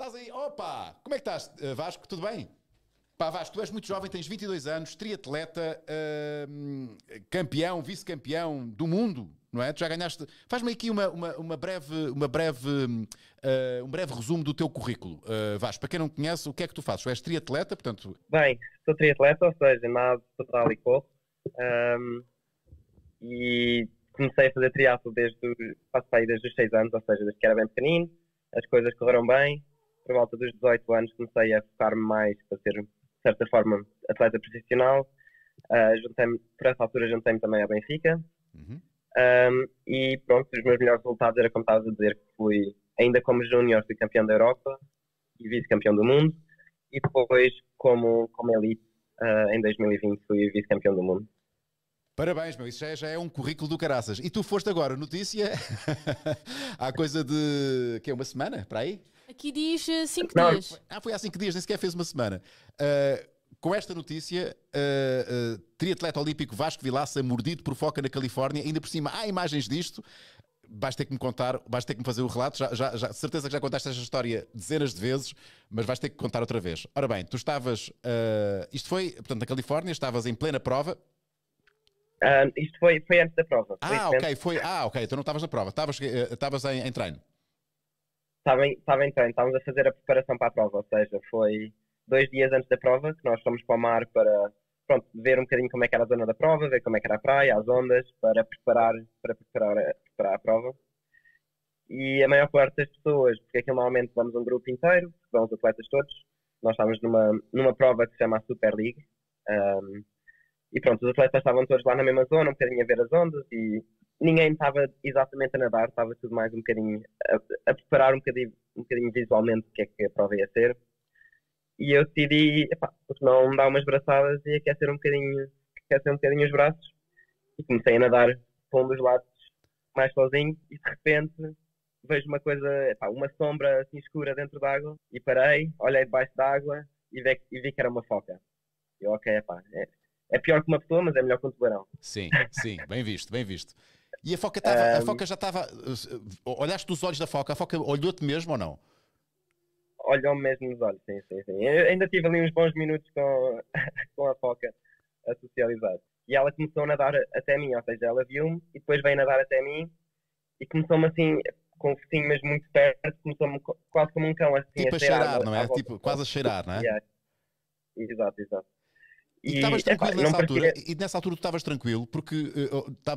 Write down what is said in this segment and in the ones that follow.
Estás aí? Opa! Como é que estás, eh, Vasco? Tudo bem? Pá, Vasco, tu és muito jovem, tens 22 anos, triatleta, hum, campeão, vice-campeão do mundo, não é? Tu já ganhaste. Faz-me aqui uma, uma, uma breve, uma breve, uh, um breve resumo do teu currículo. Uh, Vasco, para quem não conhece, o que é que tu fazes? Tu és triatleta, portanto. Bem, sou triatleta, ou seja, nada total e corro. Um, e comecei a fazer triatlo desde, faço aí desde os 6 anos, ou seja, desde que era bem pequenino. As coisas correram bem. Por volta dos 18 anos comecei a focar-me mais para ser de certa forma, atleta profissional. Uh, juntei por essa altura, juntei-me também à Benfica. Uhum. Um, e pronto, os meus melhores resultados era como estava a dizer que fui, ainda como júnior, fui campeão da Europa e vice-campeão do mundo. E depois, como, como elite, uh, em 2020, fui vice-campeão do mundo. Parabéns, meu, isso já é, já é, um currículo do caraças. E tu foste agora, notícia, há coisa de, que é uma semana, para aí? Aqui diz 5 uh, dias. Ah, foi há 5 dias, nem sequer fez uma semana. Uh, com esta notícia, uh, uh, triatleta olímpico Vasco Vilaça mordido por foca na Califórnia, ainda por cima há imagens disto. Vais ter que me contar, vais ter que me fazer o relato. Já, já, já certeza que já contaste esta história dezenas de vezes, mas vais ter que contar outra vez. Ora bem, tu estavas. Uh, isto foi, portanto, na Califórnia, estavas em plena prova. Uh, isto foi, foi antes da prova. Ah, ok, foi. Ah, ok, então não estavas na prova, estavas, estavas em, em treino estava em, estava em treino, estávamos a fazer a preparação para a prova, ou seja, foi dois dias antes da prova que nós fomos para o mar para pronto, ver um bocadinho como é que era a zona da prova, ver como é que era a praia, as ondas, para preparar, para preparar, a, preparar a prova. E a maior parte das pessoas, porque aqui normalmente vamos um grupo inteiro, vão os atletas todos, nós estávamos numa, numa prova que se chama Super League, um, e pronto, os atletas estavam todos lá na mesma zona, um bocadinho a ver as ondas, e ninguém estava exatamente a nadar, estava tudo mais um bocadinho a, a, preparar um bocadinho, um bocadinho visualmente o que é que a prova ia ser. E eu decidi, epá, porque não dar umas braçadas e aquecer um bocadinho, aquecer um bocadinho os braços. E comecei a nadar para um dos lados mais sozinho e de repente vejo uma coisa, epá, uma sombra assim escura dentro d'água e parei, olhei debaixo d'água e vi, e vi que era uma foca. Eu, ok, epá, é, é pior que uma pessoa, mas é melhor que um tubarão. Sim, sim, bem visto, bem visto. E a foca, tava, um, a foca já estava. Olhaste nos olhos da foca, a foca olhou-te mesmo ou não? Olhou-me mesmo nos olhos, sim, sim, sim. Eu ainda tive ali uns bons minutos com, com a foca a socializar. E ela começou a nadar até mim, ou seja, ela viu-me e depois veio nadar até mim e começou-me assim, com o focinho mesmo muito perto, começou-me quase como um cão assim. Tipo a, a cheirar, não é? Tipo, quase a cheirar, não é? Yeah. Exato, exato. E estavas tranquilo nessa altura? E nessa altura tu estavas tranquilo porque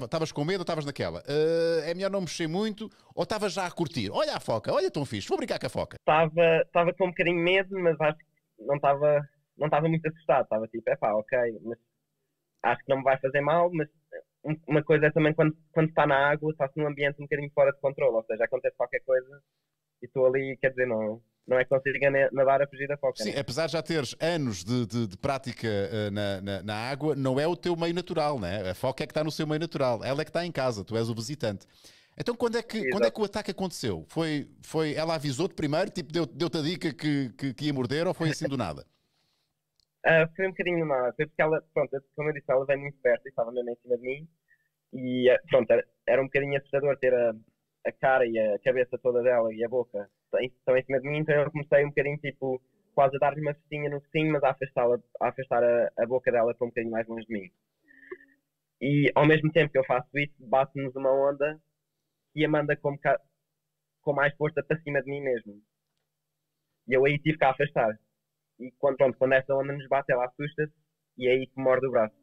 estavas uh, com medo ou estavas naquela? Uh, é melhor não mexer muito ou estavas já a curtir? Olha a foca, olha tão fixe, vou brincar com a foca. Estava com um bocadinho de medo, mas acho que não estava não estava muito assustado. Estava tipo, é pá, ok, mas acho que não me vai fazer mal, mas uma coisa é também quando, quando está na água, está-se num ambiente um bocadinho fora de controle, ou seja, acontece qualquer coisa e estou ali, quer dizer, não, não é que consiga nadar a fugir da foca. Sim, né? apesar de já teres anos de, de, de prática uh, na, na, na, água, não é o teu meio natural, né? A foca é que está no seu meio natural, ela é que está em casa, tu és o visitante. Então quando é que, quando é que o ataque aconteceu? Foi, foi, ela avisou-te primeiro, tipo, deu-te deu a dica que, que, que, ia morder ou foi assim do nada? Uh, foi um bocadinho nada, foi porque ela, pronto, como eu disse, ela vem muito perto e estava mesmo em cima de mim e eh, pronto, era, era um bocadinho assustador ter a, a cara e a cabeça toda dela e a boca estão em cima de mim, então eu comecei um bocadinho tipo quase a dar-lhe uma festinha no focinho, mas a afastá-la, a afastar a, a, boca dela para um bocadinho mais longe de mim. E ao mesmo tempo que eu faço isso, bate-nos uma onda e a manda com, com mais força para cima de mim mesmo. E eu aí tive que a afastar. E quando, pronto, quando essa onda nos bate, ela assusta-se e é aí que morde o braço.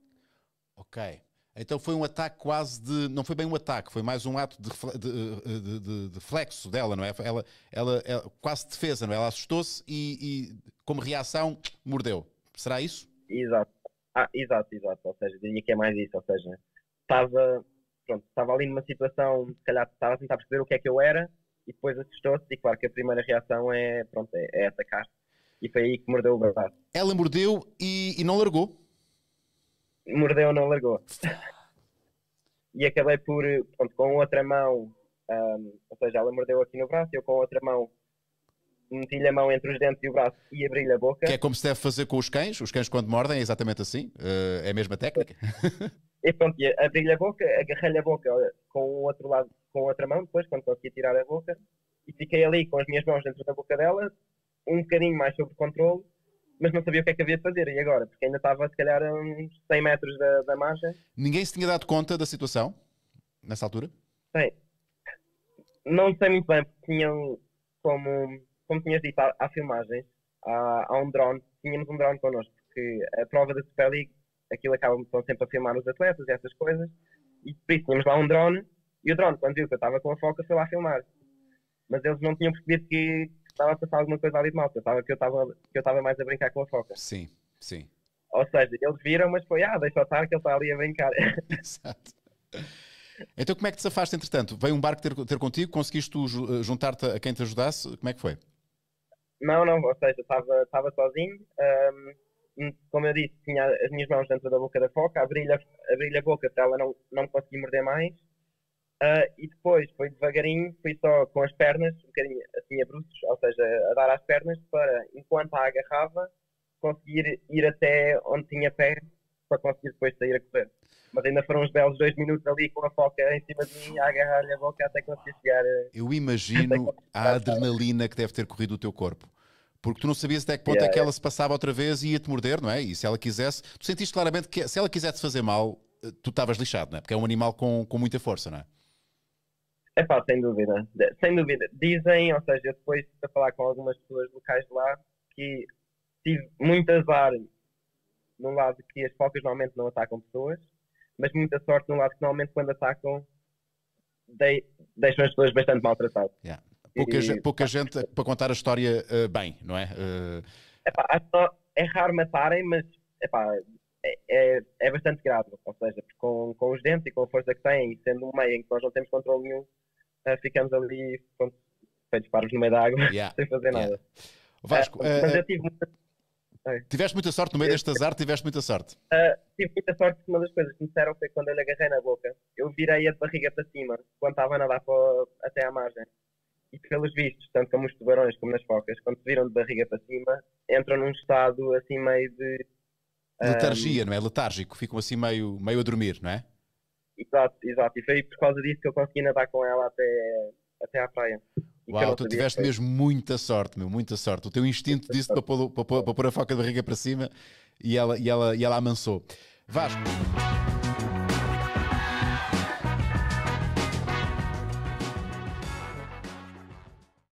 Ok. Então foi um ataque quase de. Não foi bem um ataque, foi mais um ato de, de, de, de flexo dela, não é? Ela, ela, ela quase defesa, não é? Ela assustou-se e, e, como reação, mordeu. Será isso? Exato. Ah, exato, exato. Ou seja, diria que é mais isso. Ou seja, estava, pronto, estava ali numa situação, se calhar estava a tentar perceber o que é que eu era e depois assustou-se. E claro que a primeira reação é, pronto, é, é atacar. E foi aí que mordeu o braço. Ela mordeu e, e não largou? Mordeu não largou. e acabei por, pronto, com outra mão, um, ou seja, ela mordeu aqui no braço, eu com outra mão meti-lhe a mão entre os dentes e o braço e abri-lhe a boca. Que é como se deve fazer com os cães, os cães quando mordem é exatamente assim, uh, é a mesma técnica. e pronto, abri-lhe a boca, agarrei-lhe a boca com o outro lado, com a outra mão, depois quando consegui tirar a boca, e fiquei ali com as minhas mãos dentro da boca dela, um bocadinho mais sobre controle, mas não sabia o que é que havia de fazer. E agora? Porque ainda estava, se calhar, a uns 100 metros da, da margem. Ninguém se tinha dado conta da situação nessa altura? Sim. Não sei muito bem, porque tinham, como, como tinhas dito, há, há filmagens, há, há, um drone, tínhamos um drone connosco, porque a prova da Super League, aquilo acaba sempre a filmar os atletas e essas coisas, e por isso tínhamos lá um drone, e o drone, quando viu que eu estava com a foca, foi lá filmar. Mas eles não tinham percebido que estava a passar alguma coisa ali de mal, pensava que eu estava que eu estava mais a brincar com a foca. Sim, sim. Ou seja, eles viram, mas foi, ah, deixa estar que ele está ali a brincar. Exato. Então como é que te safaste entretanto? Veio um barco ter, ter contigo, conseguiste tu juntar-te a quem te ajudasse? Como é que foi? Não, não, ou seja, estava, estava sozinho, um, como eu disse, tinha as minhas mãos dentro da boca da foca, abri-lhe a, abri a boca para ela não, não conseguir morder mais, uh, e depois foi devagarinho, fui só com as pernas, um bocadinho assim a bruços, ou seja, a dar às pernas, para, enquanto a agarrava, conseguir ir até onde tinha pé, para conseguir depois sair a correr. Mas ainda foram uns belos dois minutos ali com a foca em cima de mim, a agarrar-lhe a boca até conseguir chegar. Eu imagino a adrenalina que deve ter corrido o teu corpo. Porque tu não sabias até que ponto yeah, é que ela se passava outra vez e ia-te morder, não é? E se ela quisesse, tu sentiste claramente que se ela quisesse fazer mal, eh, tu estavas lixado, não é? Porque é um animal com, com muita força, não é? É pá, sem dúvida. Sem dúvida. Dizem, ou seja, depois de falar com algumas pessoas locais lá, que tive muito azar num lado que as focas normalmente não atacam pessoas, mas muita sorte num lado que normalmente quando atacam de, deixam as pessoas bastante maltratadas. Yeah. Pouca, e, gente, pouca gente para contar a história uh, bem, não é? Uh... Epá, é raro matarem, mas epá, é, é, é, bastante grave. Ou seja, com, com os dentes e com a força que têm, e sendo um meio em que nós não temos controle nenhum, ficamos ali pronto, feitos paros no meio da água, yeah. sem fazer nada. Yeah. Vasco, mas eu tive muita Tiveste muita sorte no meio deste azar, tiveste muita sorte. Uh, tive muita sorte porque uma das coisas que me disseram foi quando eu lhe agarrei na boca, eu virei a barriga para cima, quando estava a nadar para, até à margem. E pelos vistos, tanto como os tubarões como nas focas, quando se viram de barriga para cima, entram num estado assim meio de. Letargia, um... não é? Letárgico, ficam assim meio, meio a dormir, não é? Exato, exato. E foi por causa disso que eu consegui nadar com ela até, até à praia. Uau, tu tiveste mesmo muita sorte, meu, muita sorte. O teu instinto disse para pôr, para, pôr, para pôr a foca de barriga para cima e ela, e ela, e ela amansou. Vasco.